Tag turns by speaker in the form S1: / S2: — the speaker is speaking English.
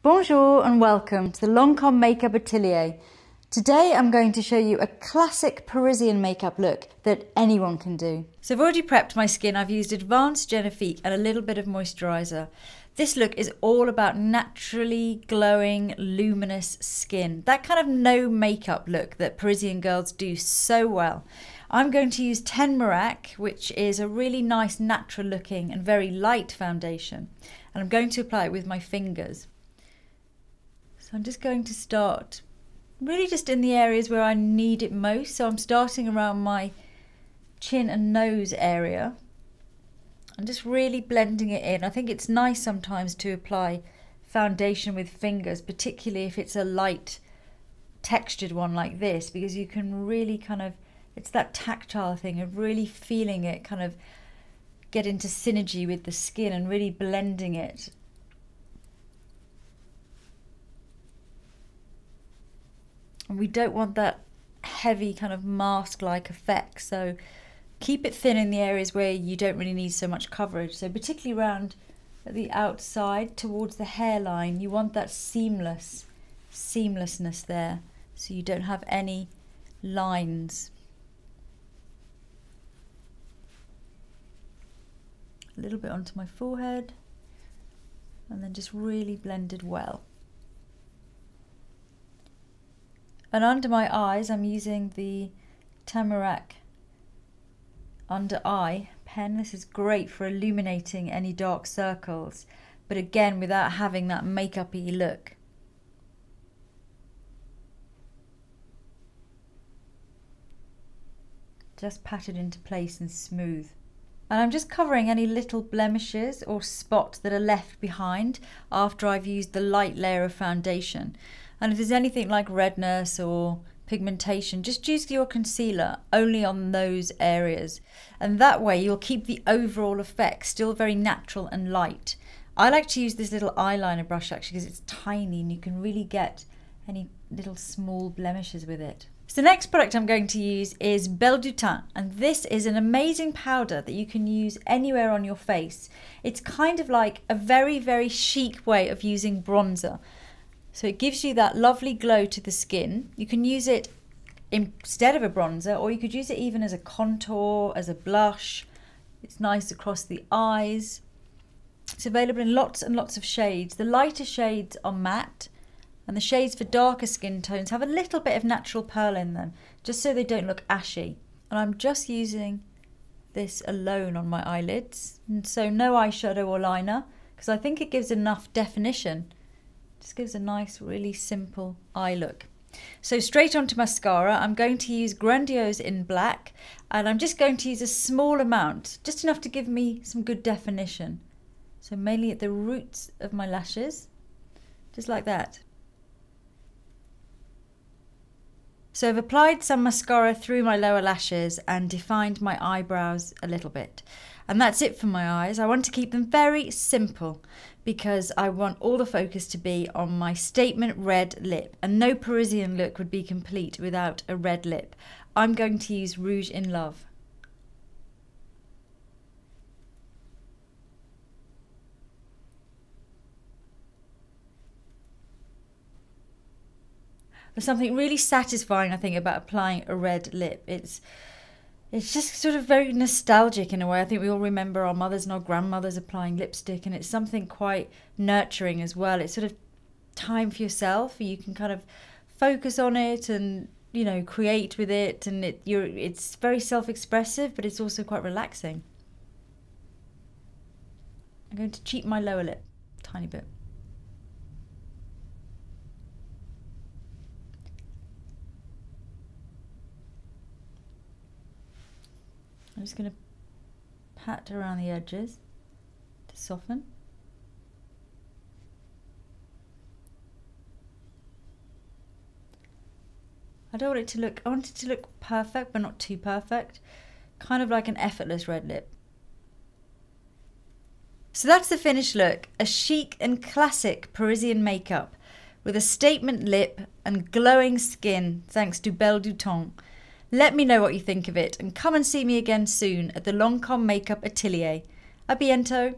S1: Bonjour and welcome to the Lancome Makeup Atelier. Today I'm going to show you a classic Parisian makeup look that anyone can do. So I've already prepped my skin. I've used Advanced Genifique and a little bit of moisturiser. This look is all about naturally glowing, luminous skin. That kind of no makeup look that Parisian girls do so well. I'm going to use Teint Miracle, which is a really nice natural looking and very light foundation. And I'm going to apply it with my fingers. So I'm just going to start really just in the areas where I need it most. So I'm starting around my chin and nose area. I'm just really blending it in. I think it's nice sometimes to apply foundation with fingers, particularly if it's a light textured one like this, because you can really kind of, it's that tactile thing of really feeling it kind of get into synergy with the skin and really blending it we don't want that heavy kind of mask-like effect. So keep it thin in the areas where you don't really need so much coverage. So particularly around the outside towards the hairline, you want that seamless, seamlessness there. So you don't have any lines. A little bit onto my forehead and then just really blended well. And under my eyes, I'm using the Teint Miracle under eye pen. This is great for illuminating any dark circles, but again, without having that makeup-y look. Just pat it into place and smooth. And I'm just covering any little blemishes or spots that are left behind after I've used the light layer of foundation. And if there's anything like redness or pigmentation, just use your concealer only on those areas. And that way you'll keep the overall effect still very natural and light. I like to use this little eyeliner brush actually because it's tiny and you can really get any little small blemishes with it. So the next product I'm going to use is Belle de Teint and this is an amazing powder that you can use anywhere on your face. It's kind of like a very very chic way of using bronzer. So it gives you that lovely glow to the skin. You can use it instead of a bronzer or you could use it even as a contour, as a blush. It's nice across the eyes. It's available in lots and lots of shades. The lighter shades are matte and the shades for darker skin tones have a little bit of natural pearl in them just so they don't look ashy. And I'm just using this alone on my eyelids. And so no eyeshadow or liner because I think it gives enough definition just gives a nice, really simple eye look. So straight onto mascara, I'm going to use Grandiose in black and I'm just going to use a small amount, just enough to give me some good definition. So mainly at the roots of my lashes, just like that. So I've applied some mascara through my lower lashes and defined my eyebrows a little bit. And that's it for my eyes. I want to keep them very simple because I want all the focus to be on my statement red lip. And no Parisian look would be complete without a red lip. I'm going to use Rouge in Love. There's something really satisfying, I think, about applying a red lip. It's it's just sort of very nostalgic in a way. I think we all remember our mothers and our grandmothers applying lipstick, and it's something quite nurturing as well. It's sort of time for yourself. You can kind of focus on it and you know create with it, and it you're it's very self-expressive, but it's also quite relaxing. I'm going to cheat my lower lip, tiny bit. I'm just going to pat around the edges to soften. I don't want it to look, I want it to look perfect, but not too perfect. Kind of like an effortless red lip. So that's the finished look, a chic and classic Parisian makeup with a statement lip and glowing skin thanks to Belle de Teint. Let me know what you think of it and come and see me again soon at the Lancome Makeup Atelier. A biento!